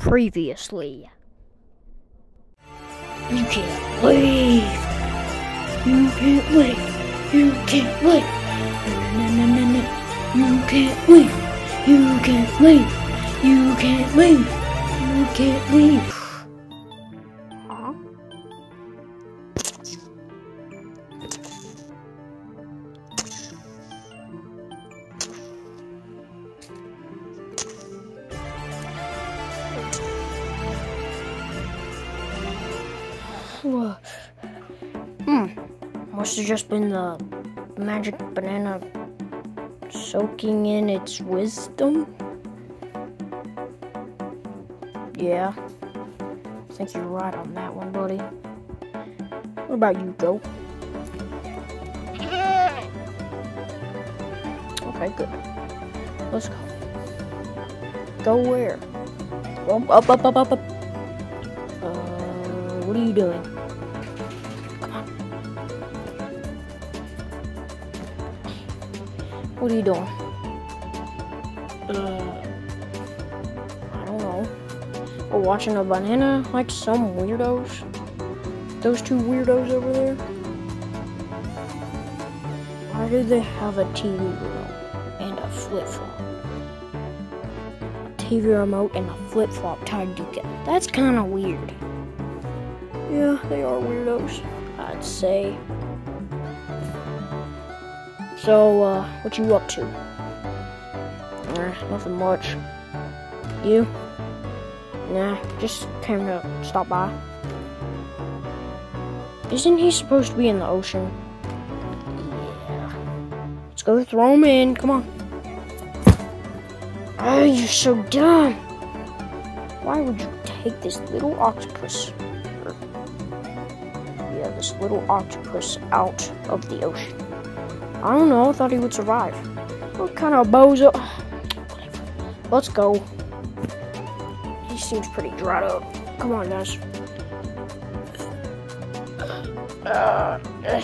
Previously. You can't leave. You can't leave. You can't leave. No, no, no, no, no. You can't leave. You can't leave. You can't leave. You can't leave. Magic banana soaking in its wisdom. Yeah. I think you're right on that one, buddy. What about you, Joe? Okay, good. Let's go. Go where? Up, up, up, up, up, up. Uh, what are you doing? What are you doing? Uh, I don't know. We're watching a banana like some weirdos. Those two weirdos over there. Why do they have a TV remote and a flip flop? TV remote and a flip flop tied together. That's kind of weird. Yeah, they are weirdos, I'd say. So, uh, what you up to? Nah, nothing much. You? Nah, just came to stop by. Isn't he supposed to be in the ocean? Yeah. Let's go throw him in. Come on. Oh, you're so dumb. Why would you take this little octopus? Yeah, this little octopus out of the ocean. I don't know. I thought he would survive. What kind of bozo? Let's go. He seems pretty dried up. Come on, guys. Uh, eh.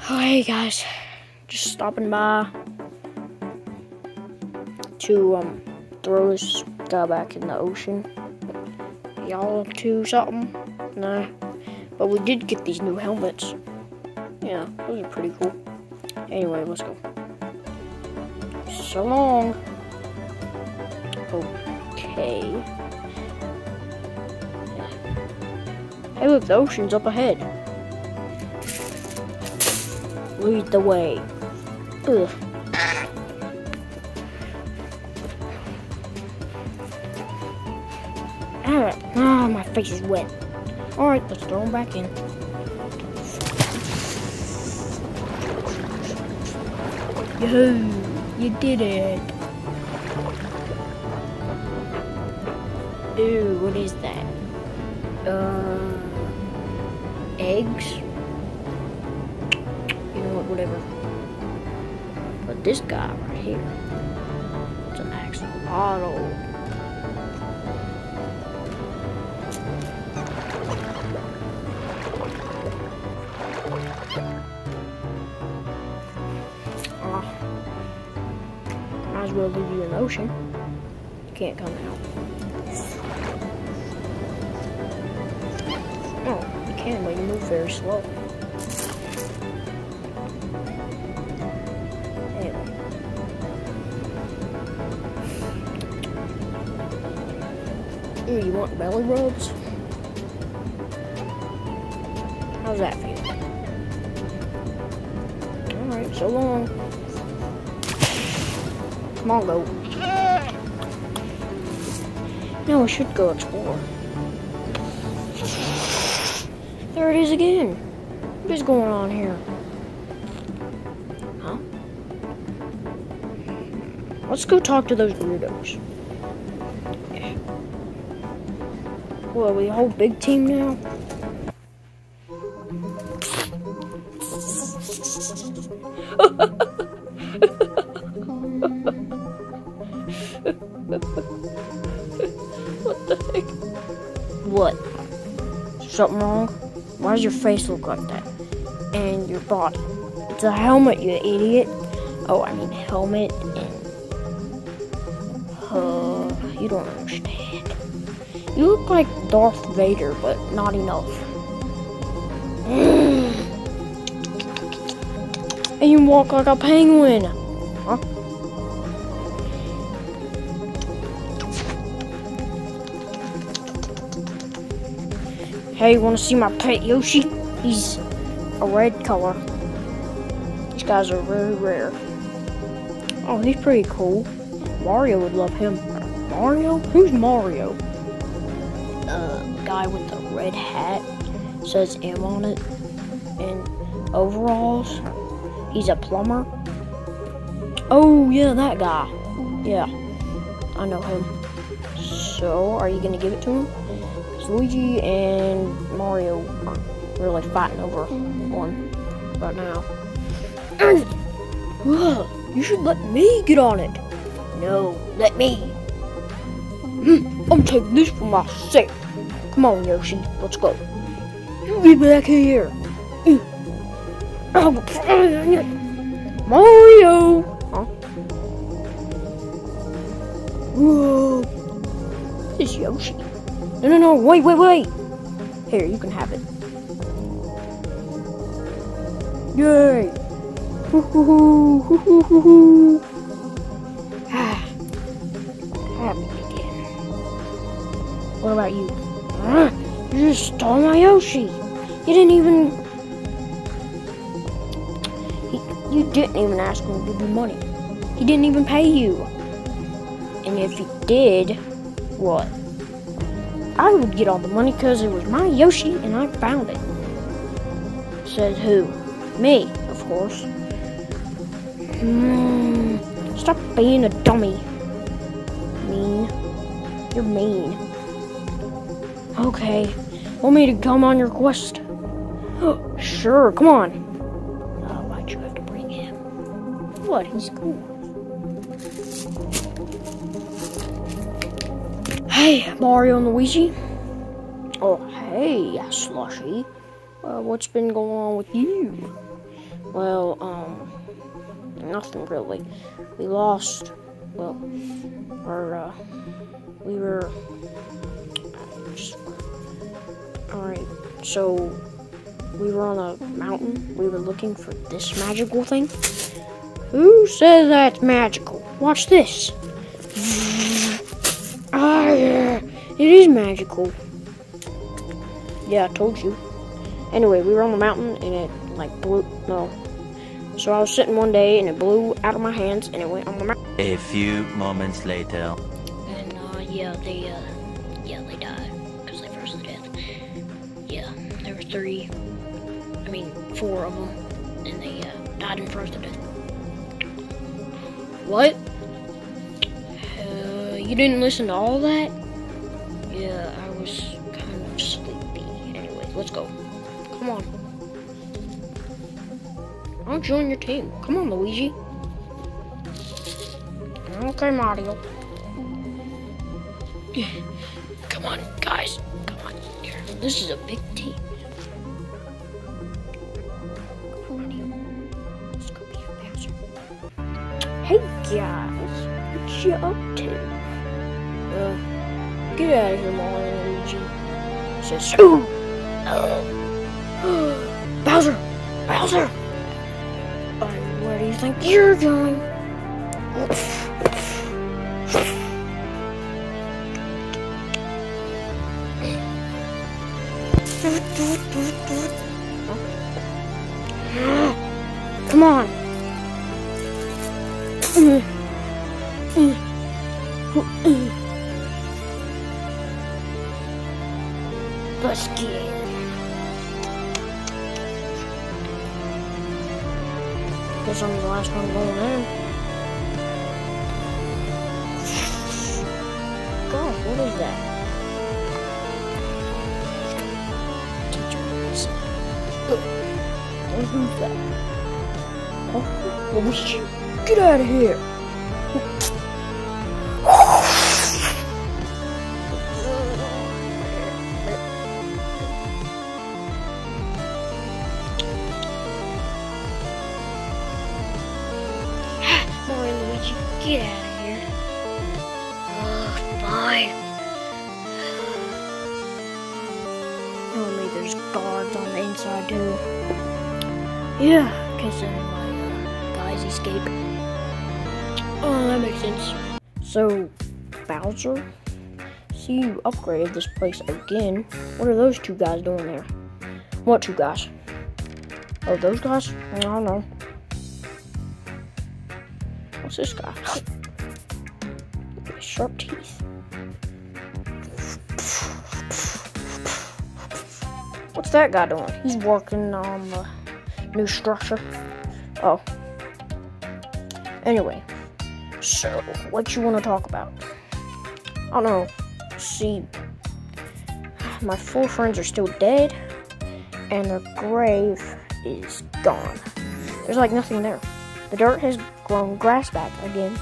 Hey guys, just stopping by to um throw this guy back in the ocean. To something? No. But we did get these new helmets. Yeah, those are pretty cool. Anyway, let's go. So long. Okay. Hey, look, the ocean's up ahead. Lead the way. Ugh. Ah, ah, my face is wet. Alright, let's throw him back in. Yahoo! You did it! Ooh, what is that? Uh, eggs? You know what, whatever. But this guy right here, it's an axolotl. Ah. Ocean. Can't come out. Oh, you can, but you move very slow. Anyway. Ooh, you want belly rubs? How's that feel? Alright, so long. Come on, go. No, we should go explore. There it is again. What is going on here? Huh? Let's go talk to those weirdos. Are we a whole big team now? Something wrong? Why does your face look like that? And your body? It's a helmet, you idiot. Oh, I mean helmet and... Uh, you don't understand. You look like Darth Vader, but not enough. and you walk like a penguin. Huh? Hey, wanna see my pet Yoshi? He's a red color. These guys are very rare. Oh, he's pretty cool. Mario would love him. Mario? Who's Mario? Uh, guy with the red hat. Says M on it. And overalls. He's a plumber. Oh, yeah, that guy. Yeah, I know him. So, are you gonna give it to him? Luigi and Mario are really fighting over one right now. you should let me get on it. No, let me. Hmm, I'm taking this for myself. Come on, Yoshi, let's go. You get back here. Mario! Huh? Whoa! This Yoshi. No, no, no, wait, wait, wait! Here, you can have it. Yay! Hoo hoo hoo hoo hoo hoo hoo! Ah, happy again. What about you? You just stole my Yoshi! You didn't even... You didn't even ask him to give you money. He didn't even pay you. And if he did, what? I would get all the money because it was my Yoshi and I found it. Says who? Me, of course. Hmm. Stop being a dummy. Mean. You're mean. Okay. Want me to come on your quest? sure, come on. Oh, why'd you have to bring him? What? He's cool. Hey, Mario and Luigi. Oh, hey, Slushy. Uh, what's been going on with you? Well, um, nothing really. We lost, well, our, uh, we were, alright, so, we were on a mountain. We were looking for this magical thing. Who says that's magical? Watch this. Ah, yeah. It is magical. Yeah, I told you. Anyway, we were on the mountain and it like blew. No. So I was sitting one day and it blew out of my hands and it went on the mountain. A few moments later. And uh, yeah, they uh, yeah, they died because they froze to death. Yeah, there were three. I mean, four of them, and they uh, died and froze to death. What? You didn't listen to all that? Yeah, I was kind of sleepy. Anyway, let's go. Come on. I'll join your team. Come on, Luigi. Okay, Mario. Come on, guys. Come on. Here. This is a big team. Hey guys, what get out of here, Mario Luigi. Says, Ooh! Bowser! Bowser! Uh, where do you think you're going? Come on. One going in. God, what is that? Teachers. Who's that? Oh, get out of here! So, Bowser, see you upgraded this place again. What are those two guys doing there? What two guys? Oh, those guys? I don't know. What's this guy? Sharp teeth. What's that guy doing? He's working on the new structure. Oh. Anyway, so what you want to talk about? I don't know. See, my four friends are still dead, and their grave is gone. There's like nothing there. The dirt has grown grass back again,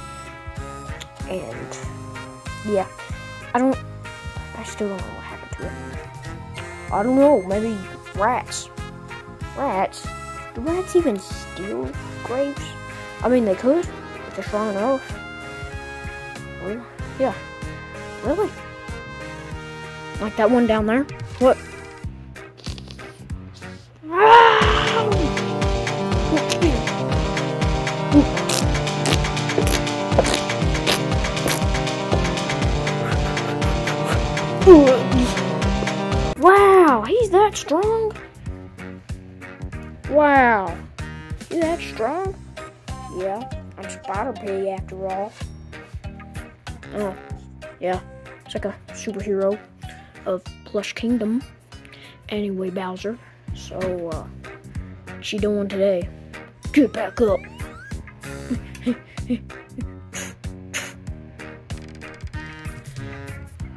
and yeah, I don't. I still don't know what happened to it. I don't know. Maybe rats. Rats. Do rats even steal graves? I mean, they could they're strong enough. Really? Yeah. Really? Like that one down there? What? Wow, he's that strong? Wow. You that strong? Yeah, I'm Spider Pig after all. Oh, yeah. It's like a superhero of Plush Kingdom. Anyway, Bowser. So, uh, what you doing today? Get back up.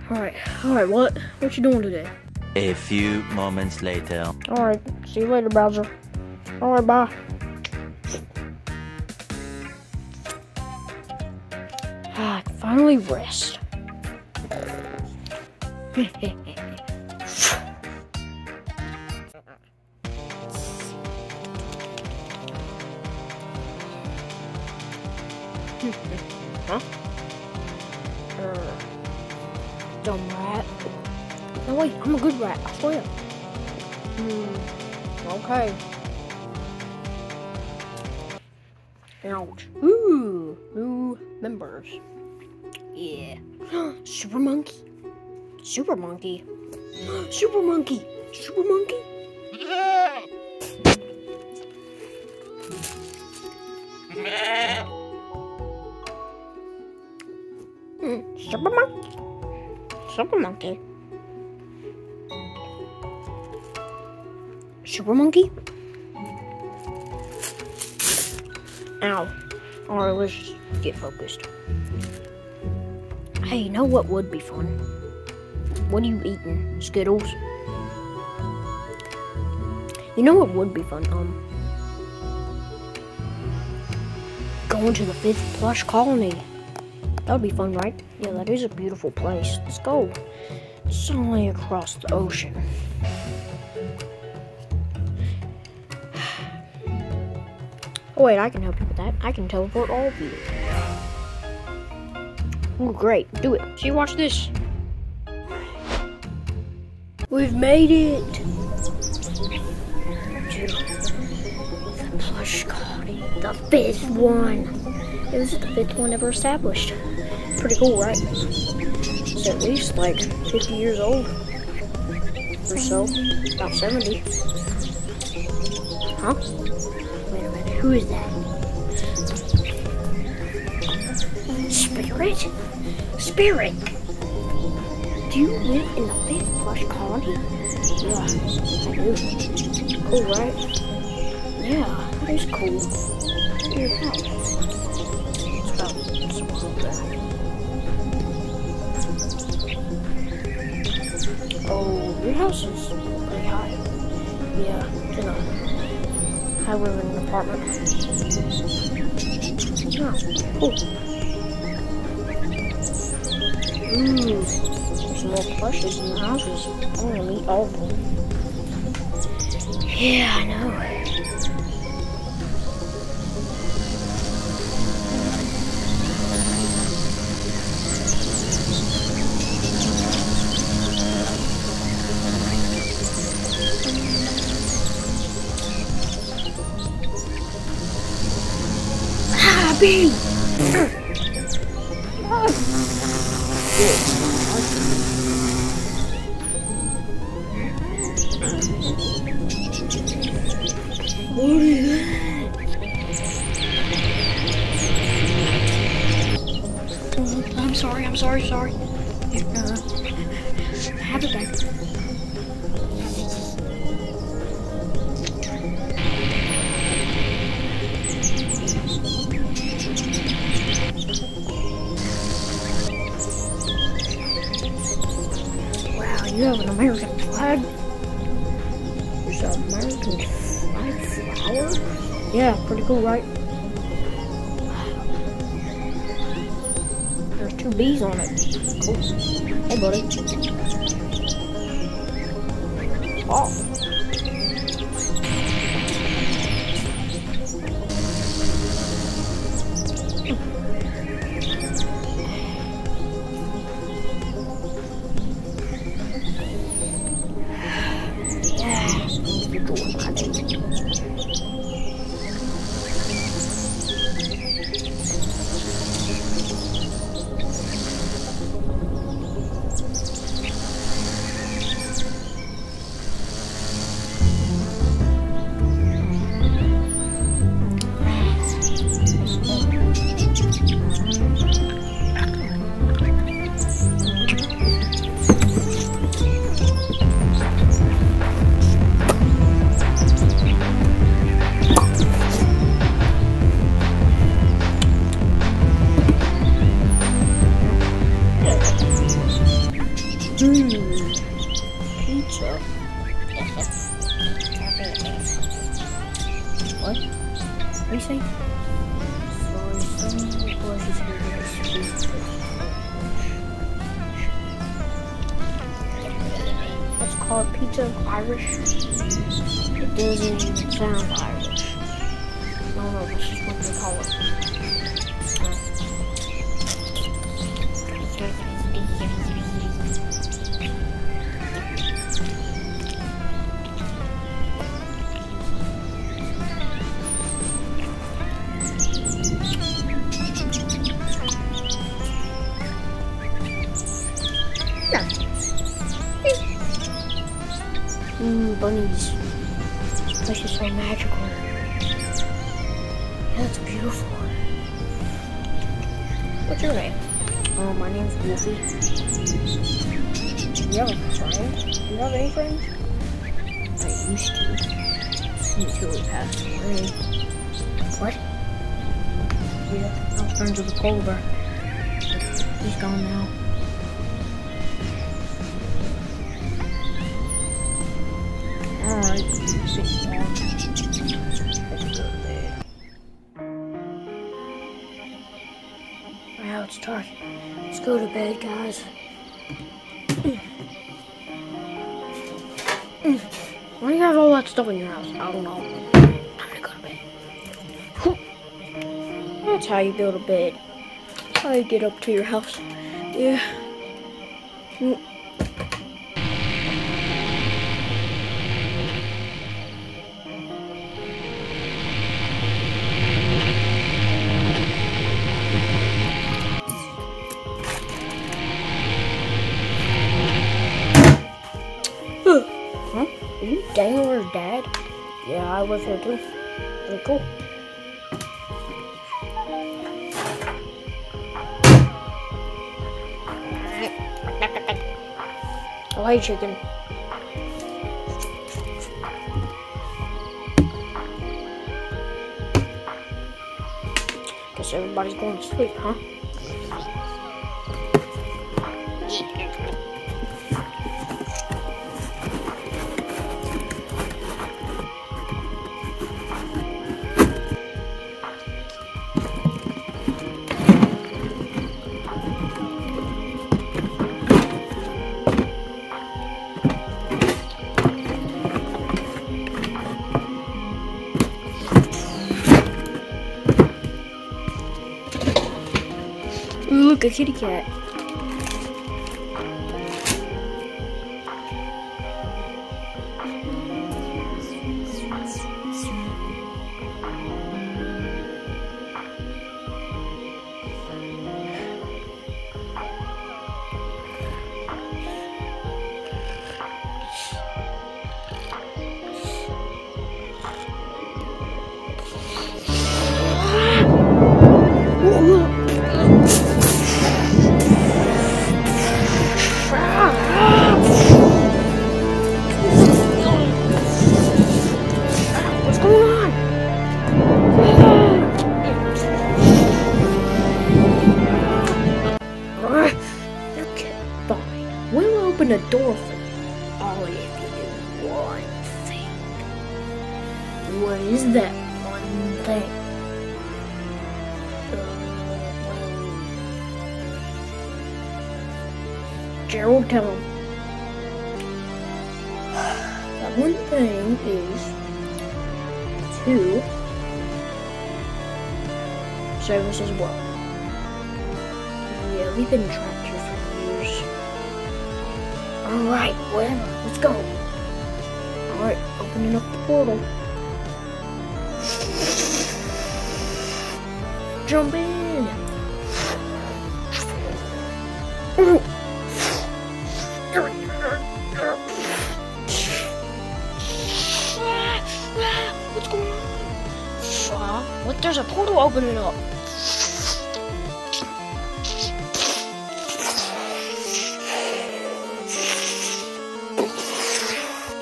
alright, alright, what? What you doing today? A few moments later. Alright, see you later, Bowser. Alright, bye. Finally rest. huh? Uh, dumb rat. No, wait, I'm a good rat, I swear. Hmm, okay. Ouch. Ooh, new members. Yeah. Super Monkey. Super Monkey. Super Monkey. Super Monkey. Super Monkey. Super Monkey. Super Monkey? Ow. Oh, Alright, let's get focused. Hey, you know what would be fun? What are you eating? Skittles? You know what would be fun? Um, going to the fifth plush colony. That would be fun, right? Yeah, that is a beautiful place. Let's go. It's only across the ocean. Oh wait, I can help you with that. I can teleport all of you. Oh great, do it. See, watch this. We've made it the plush colony, the fifth one. This is the fifth one ever established. Pretty cool, right? It's at least like 50 years old or so, about 70. Huh? Wait a minute, who is that? Spirit? Spirit! Do you live in the fifth plush colony? Yeah, I do. Cool, right? Yeah, that is cool. Your house. Up. Oh, your house is pretty high. Yeah, it's in a high living apartment. Oh, cool. Ooh, there's more plushes in the houses. I oh, want to meet all of them. Yeah, I know. I'm sorry, I'm sorry, sorry. Right? There's two bees on it. Cool. Hey, buddy. Friends with the polar. He's gone now. Alright, to. Wow, it's dark. Let's go to bed, guys. Why do you have all that stuff in your house? I don't know. That's how you build a bed. That's how you get up to your house. Yeah. Mm. Huh? Are you Dangler's dad? Yeah, I live here too. Pretty cool. Hey, chicken. Guess everybody's going to sleep, huh? A kitty cat. What? there's a portal opening up.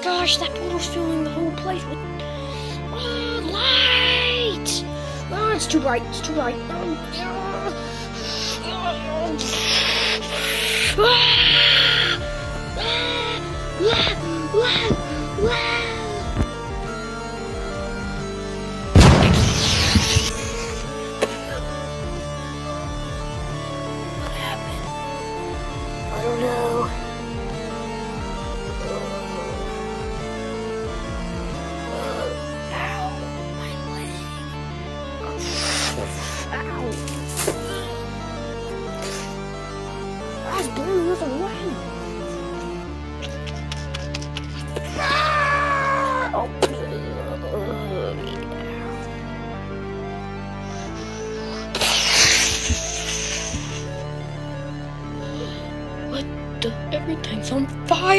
Gosh, that portal's filling the whole place with oh, light. Oh, it's too bright. It's too bright. Oh, yeah. oh. oh. Ah!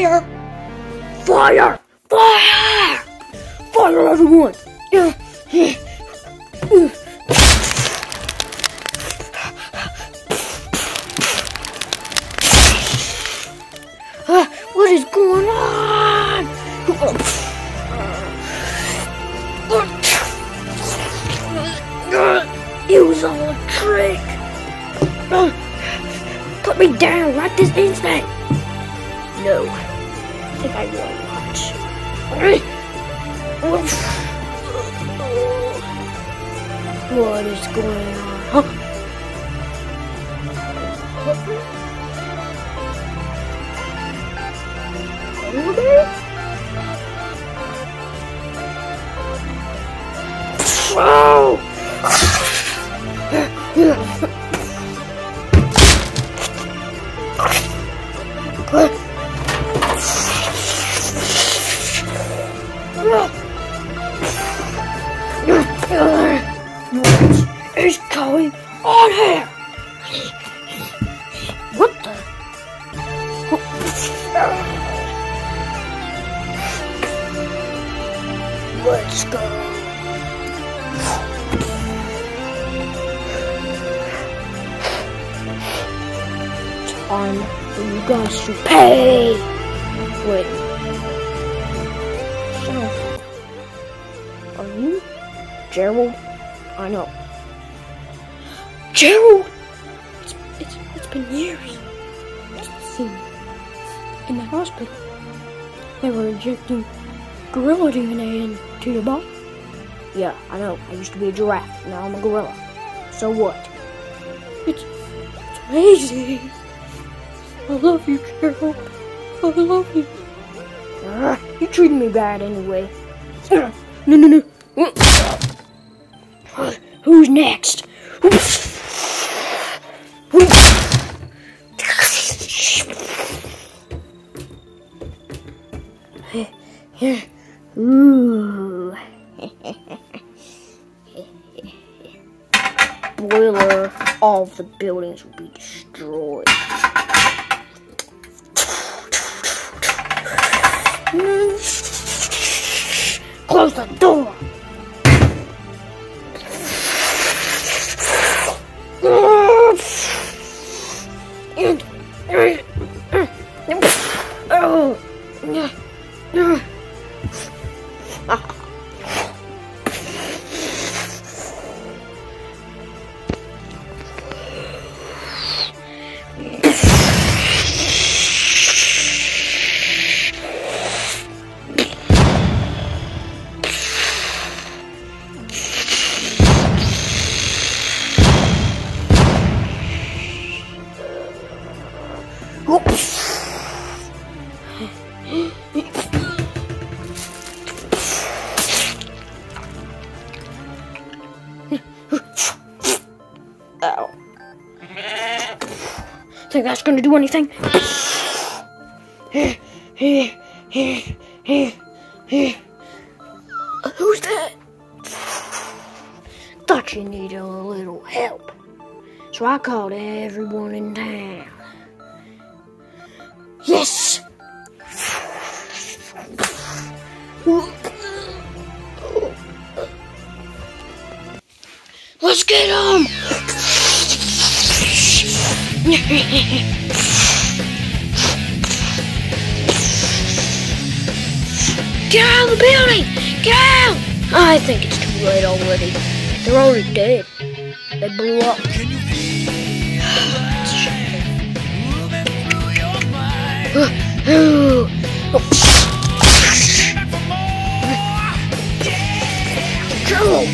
Fire! Fire! Fire! Fire everyone! Yeah. Wow. Now I'm a gorilla. So what? It's, it's amazing. I love you, Carol. I love you. Uh, you treated me bad anyway. No, no, no. Who's next? Here. the buildings will be destroyed. Close the door! Anything? Who's that? Thought you needed a little help. So I called everyone in town. Yes! Let's get him! Get out of the building! Get out! I think it's too late already. They're already dead. They blew up. Oh. Go!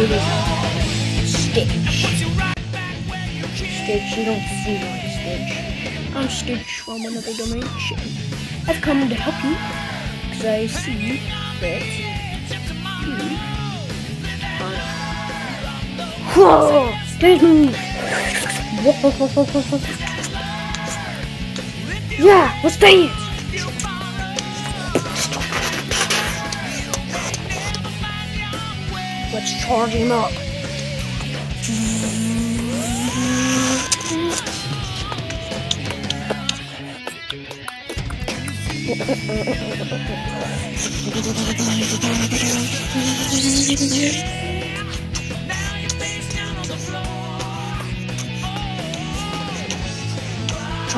It is Stitch. Stitch, you don't see like Stitch. I'm Stitch from another dimension. I've come to help you because I see that you are. Whoa! Me! Yeah, let's dance! Let's charge him up.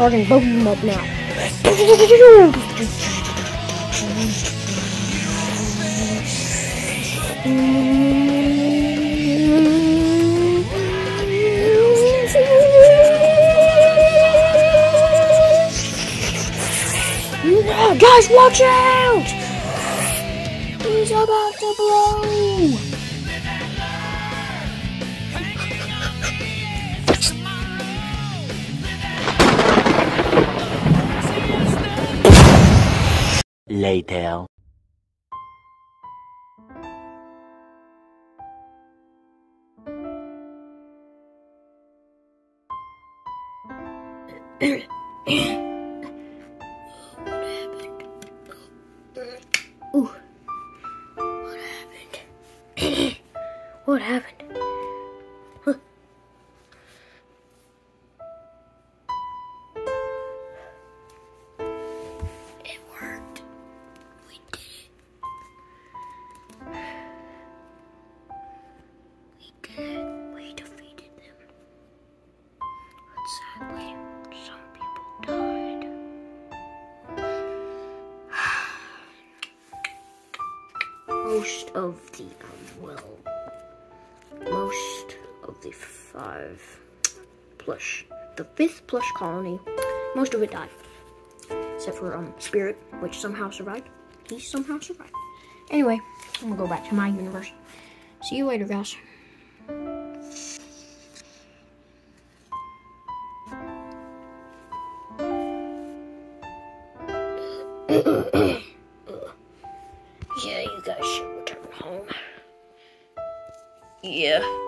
Charging them up now. Guys, watch out! He's about to blow! Later. Ooh. What happened? what happened? plush. The fifth plush colony. Most of it died. Except for um Spirit, which somehow survived. He somehow survived. Anyway, I'm gonna go back to my universe. See you later, guys. yeah, you guys should return home. Yeah.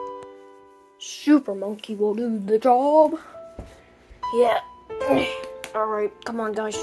Super Monkey will do the job. Yeah. Alright, come on, guys.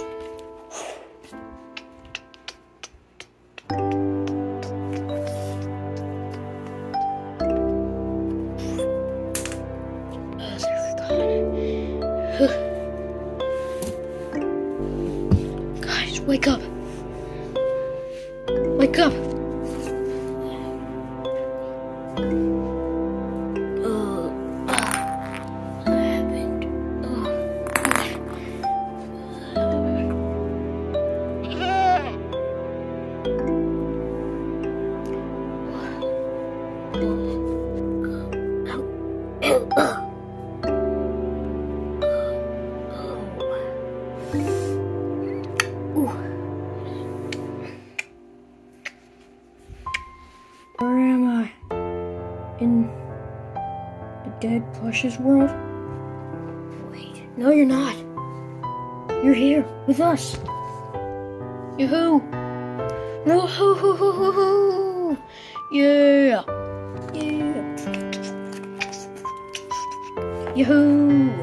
Dead world? Wait, no, you're not. You're here with us. Yoo-hoo! Woo-hoo-hoo-hoo-hoo-hoo! Yeah! Yeah! Yoo-hoo!